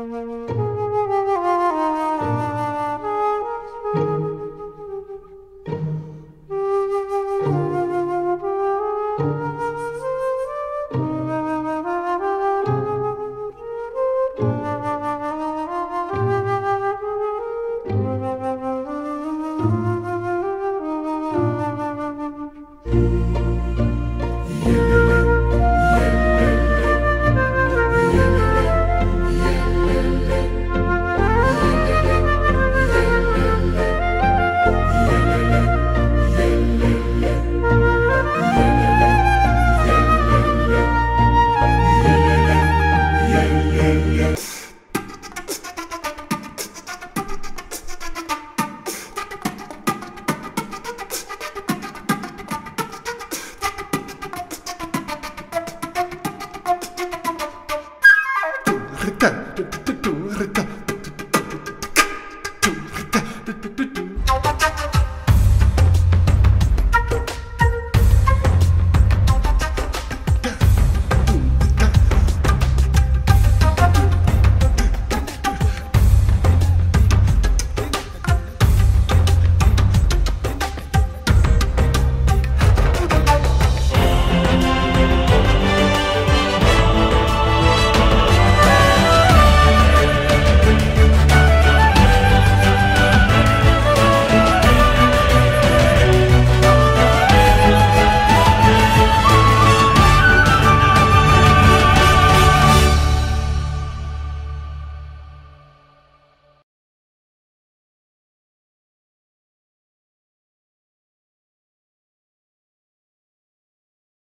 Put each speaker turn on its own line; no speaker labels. thank mm -hmm. you
그러니까